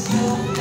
Senhor.